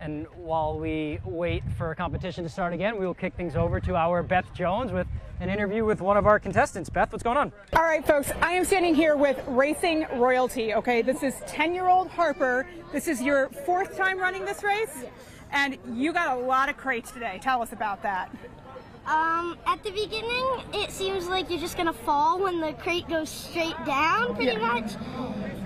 And while we wait for a competition to start again, we will kick things over to our Beth Jones with an interview with one of our contestants. Beth, what's going on? All right, folks, I am standing here with Racing Royalty. Okay, this is 10 year old Harper. This is your fourth time running this race? And you got a lot of crates today. Tell us about that. Um, at the beginning, it seems like you're just gonna fall when the crate goes straight down, pretty Yeah. much.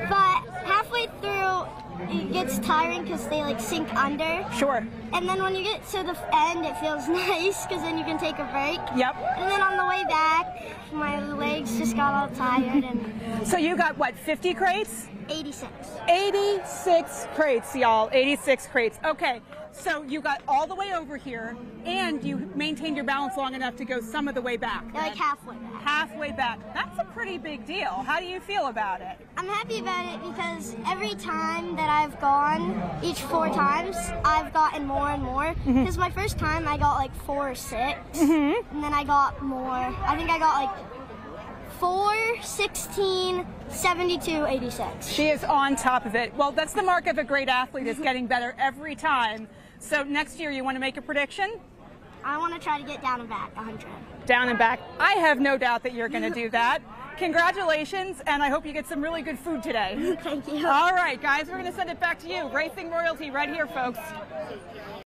But halfway through, it gets tiring because they like sink under. Sure. And then when you get to the end, it feels nice because then you can take a break. Yep. And then on the way back, my legs just got all tired and So you got what, 50 crates? 86. 86 crates, y'all. 86 crates. Okay, so you got all the way over here and you maintained your balance long enough to go some of the way back. Like halfway back. Halfway back. That's a pretty big deal. How do you feel about it? I'm happy about it because every time that I've gone, each four times, I've gotten more and more. Mm-hmm. Because my first time, I got like four or 6 mm-hmm. and then I got more. I think I got like four, 16, 72, 86. She is on top of it. Well, that's the mark of a great athlete is getting better every time. So next year you want to make a prediction? I want to try to get down and back 100. Down and back. I have no doubt that you're going to do that. Congratulations, and I hope you get some really good food today. Thank you. All right, guys, we're going to send it back to you. Racing Royalty right here, folks.